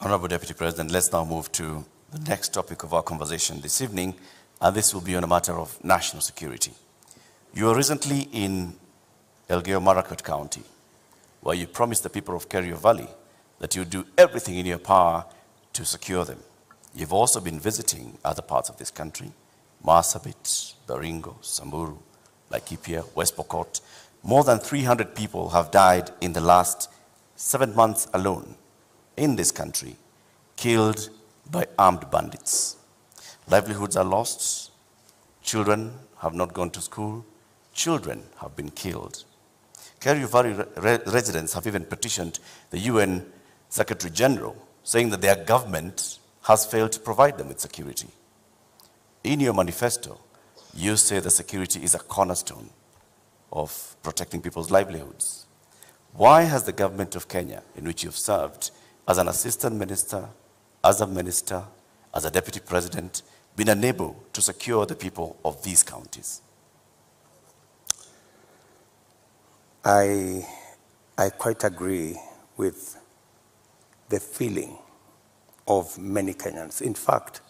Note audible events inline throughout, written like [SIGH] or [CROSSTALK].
Honorable Deputy President, let's now move to the next topic of our conversation this evening, and this will be on a matter of national security. You were recently in Elgeyo Marakwet County, where you promised the people of Kerio Valley that you would do everything in your power to secure them. You've also been visiting other parts of this country, Marsabit, Baringo, Samburu, Laikipia, West Pokot. More than 300 people have died in the last seven months alone in this country, killed by armed bandits. Livelihoods are lost. Children have not gone to school. Children have been killed. Kerio Valley re residents have even petitioned the UN Secretary General, saying that their government has failed to provide them with security. In your manifesto, you say that security is a cornerstone of protecting people's livelihoods. Why has the government of Kenya, in which you've served as an assistant minister, as a minister, as a deputy president, been unable to secure the people of these counties? I, I quite agree with the feeling of many Kenyans. In fact,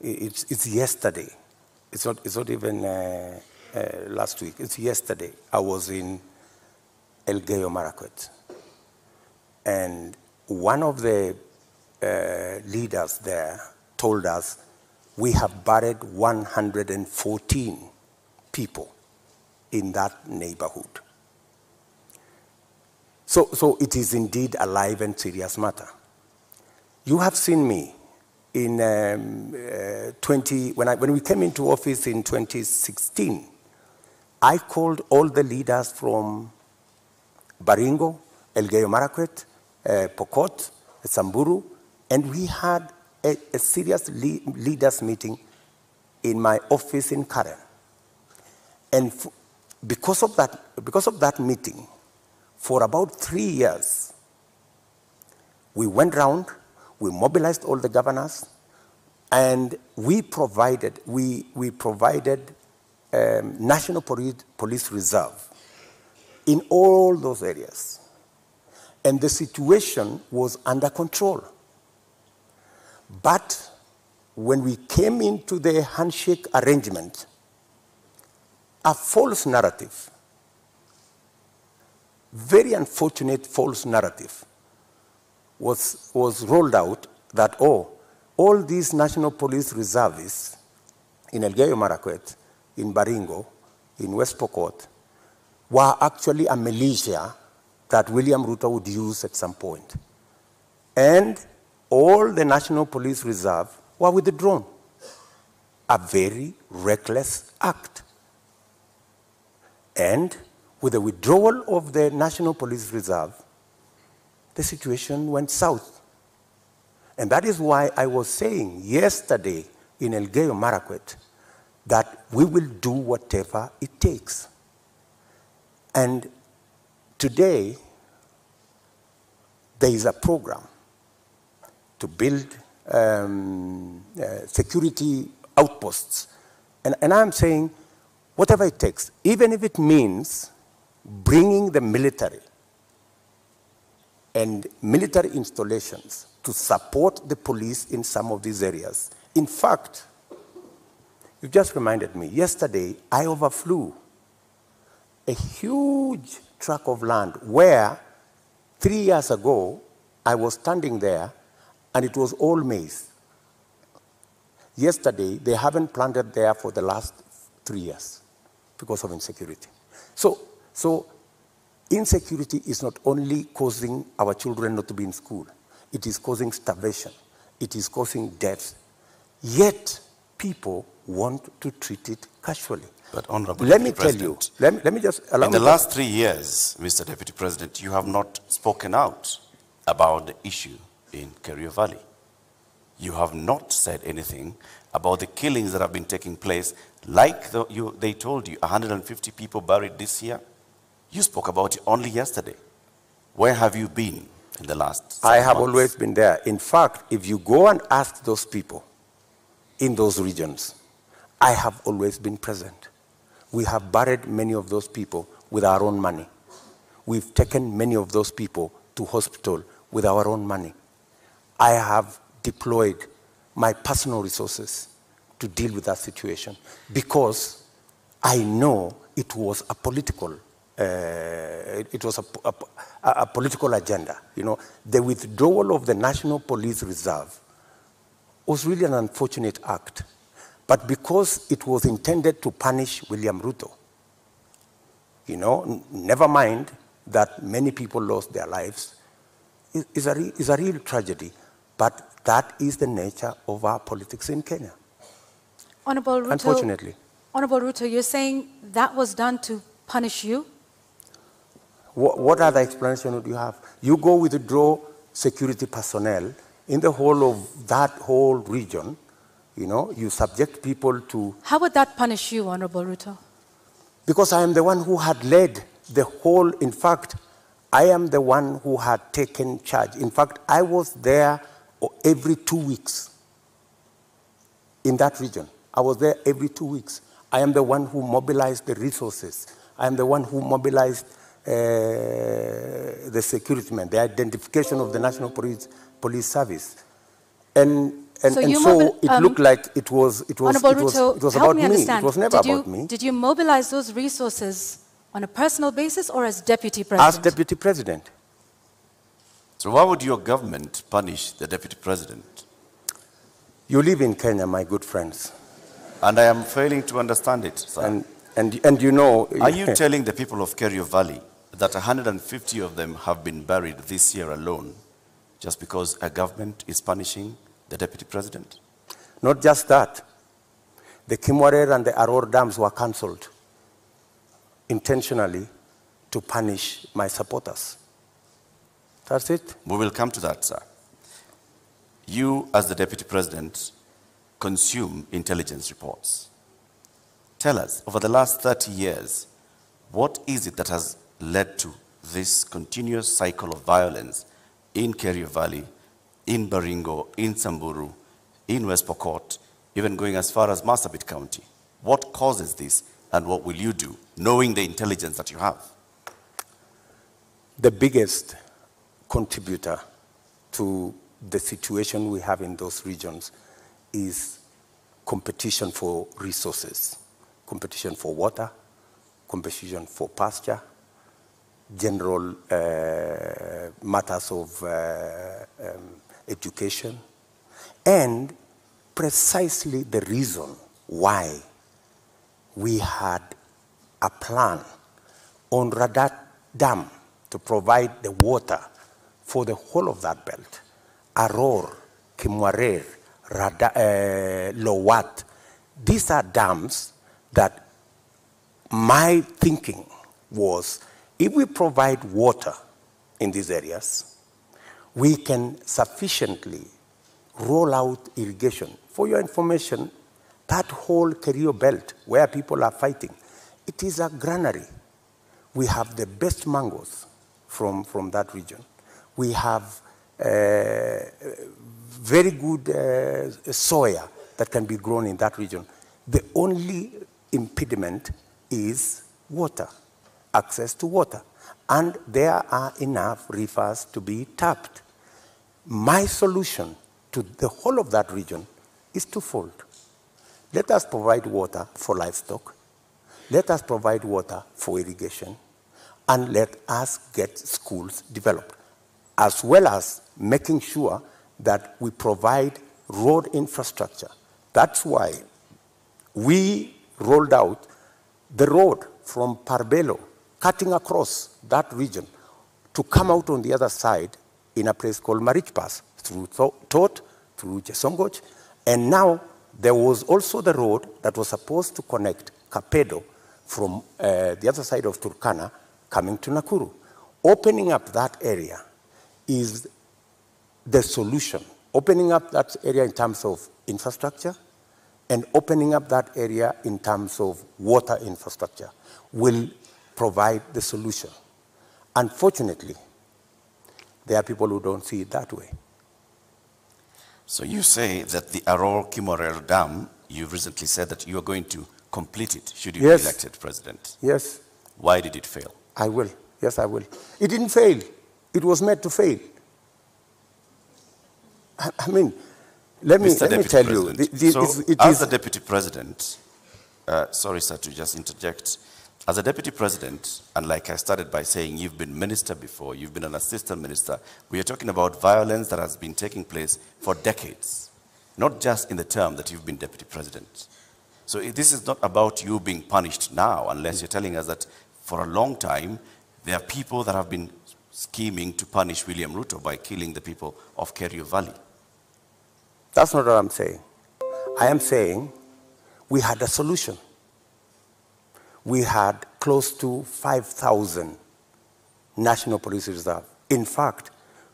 it's, it's yesterday. It's not, it's not even uh, uh, last week. It's yesterday. I was in Elgeyo Marakwet. And one of the uh, leaders there told us we have buried 114 people in that neighborhood. So, so it is indeed a live and serious matter. You have seen me in um, uh, 20, when, I, when we came into office in 2016, I called all the leaders from Baringo, Elgeyo Marakwet, uh, Pokot, Samburu, and we had a, a serious le leaders meeting in my office in Karen. And because of that, because of that meeting, for about three years, we went round, we mobilized all the governors, and we provided, we, we provided um, National Police Reserve in all those areas. And the situation was under control. But when we came into the handshake arrangement, a false narrative very unfortunate false narrative was, was rolled out that, oh, all these national police reservists in Elgeyo Marakwet, in Baringo, in West Pokot, were actually a militia that William Ruto would use at some point. And all the National Police Reserve were withdrawn. A very reckless act. And with the withdrawal of the National Police Reserve, the situation went south. And that is why I was saying yesterday in Elgeyo Marakwet that we will do whatever it takes. And today, there is a program to build um, uh, security outposts. And, and I'm saying, whatever it takes, even if it means bringing the military and military installations to support the police in some of these areas. In fact, you just reminded me, yesterday I overflew a huge tract of land where three years ago I was standing there and it was all maize. Yesterday, they haven't planted there for the last three years because of insecurity. So so insecurity is not only causing our children not to be in school, it is causing starvation, it is causing death. Yet people want to treat it casually. But Honorable let Deputy me tell you, let me, let me just allow In the last three years, Mr. Deputy President, you have not spoken out about the issue in Kerio Valley. You have not said anything about the killings that have been taking place, like the, you, they told you, 150 people buried this year. You spoke about it only yesterday. Where have you been in the last? I have months? always been there. In fact, if you go and ask those people in those regions, I have always been present. We have buried many of those people with our own money. We've taken many of those people to hospital with our own money. I have deployed my personal resources to deal with that situation because I know it was a political, uh, it, was a, a, a political agenda. You know, the withdrawal of the National Police Reserve was really an unfortunate act. But because it was intended to punish William Ruto, you know, never mind that many people lost their lives, is, is, a, re- is a real tragedy. But that is the nature of our politics in Kenya, Honorable Ruto. unfortunately. Honorable Ruto, you're saying that was done to punish you? What, what other explanation would you have? You go withdraw security personnel in the whole of that whole region, you know, you subject people to, How would that punish you, Honorable Ruto? because I am the one who had led the whole, in fact, I am the one who had taken charge. In fact, I was there every two weeks in that region. I was there every two weeks. I am the one who mobilized the resources. I am the one who mobilized uh, the security men, the identification of the National Police, Police Service. And, and, So and so mobil- it um, looked like it was, it was, Honorable it was, Ruto, it was help about me me. understand. It was never did you, about me. Did you mobilize those resources on a personal basis or as deputy president? As deputy president. So why would your government punish the deputy president? You live in Kenya, my good friends. And I am failing to understand it, sir. And, and, and you know. Are you [LAUGHS] telling the people of Kerio Valley that 150 of them have been buried this year alone just because a government is punishing the deputy president? Not just that. The Kimwarer and the Aror dams were cancelled intentionally to punish my supporters. That's it. We will come to that, sir. You, as the deputy president, consume intelligence reports. Tell us, over the last 30 years, what is it that has led to this continuous cycle of violence in Kerio Valley, in Baringo, in Samburu, in West Pokot, even going as far as Marsabit County? What causes this, and what will you do, knowing the intelligence that you have? The biggest contributor to the situation we have in those regions is competition for resources, competition for water, competition for pasture, general uh, matters of uh, um, education, and precisely the reason why we had a plan on Radat Dam to provide the water for the whole of that belt. Aror, Kimwarer, Rada, uh, Lowat. These are dams that my thinking was if we provide water in these areas, we can sufficiently roll out irrigation. For your information, that whole Kerio belt where people are fighting, it is a granary. We have the best mangoes from, from that region. We have uh, very good uh, soya that can be grown in that region. The only impediment is water, access to water. And there are enough rivers to be tapped. My solution to the whole of that region is twofold. Let us provide water for livestock, let us provide water for irrigation, and let us get schools developed, as well as making sure that we provide road infrastructure. That's why we rolled out the road from Barpello, cutting across that region, to come out on the other side in a place called Marich Pass, through Tot, through Jesongoch, and now there was also the road that was supposed to connect Kapedo from uh, the other side of Turkana coming to Nakuru. Opening up that area is the solution. Opening up that area in terms of infrastructure and opening up that area in terms of water infrastructure will provide the solution. Unfortunately, there are people who don't see it that way. So you say that the Aror Kimwarer Dam, you recently said that you are going to complete it should you Yes. be elected president. Yes, Why did it fail? I will. Yes, I will. It didn't fail. It was meant to fail. I, I mean, let me, Mr. let me tell you, the- the- so it's- it as is- the Deputy President, uh, sorry, sir, to just interject. As a Deputy President, and like I started by saying, you've been minister before, you've been an assistant minister. We are talking about violence that has been taking place for decades, not just in the term that you've been Deputy President. So eh, this is not about you being punished now, unless you're telling us that for a long time, there are people that have been scheming to punish William Ruto by killing the people of Kerio Valley. That's not what I'm saying. I am saying we had a solution. We had close to 5,000 National Police Reserve. In fact,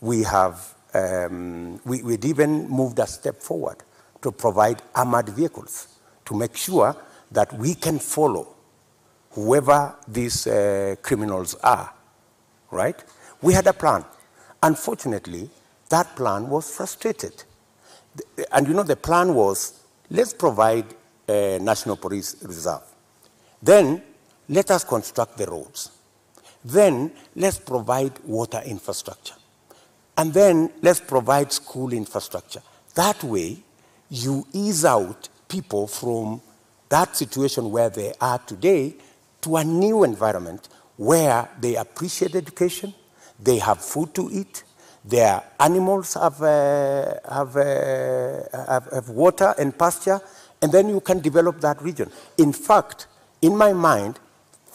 we have, um, we, we'd even moved a step forward to provide armored vehicles to make sure that we can follow whoever these uh, criminals are, right? We had a plan. Unfortunately, that plan was frustrated. And you know, the plan was let's provide a national police reserve. Then let us construct the roads. Then let's provide water infrastructure. And then let's provide school infrastructure. That way, you ease out people from that situation where they are today to a new environment where they appreciate education, they have food to eat, their animals have, uh, have, uh, have, have water and pasture, and then you can develop that region. In fact, in my mind,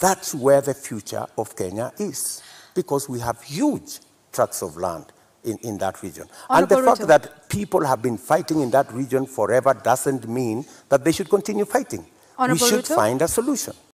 that's where the future of Kenya is, because we have huge tracts of land in, in that region. and the Honorable fact that people have been fighting in that region forever doesn't mean that they should continue fighting. Honorable we should Ruto. find a solution.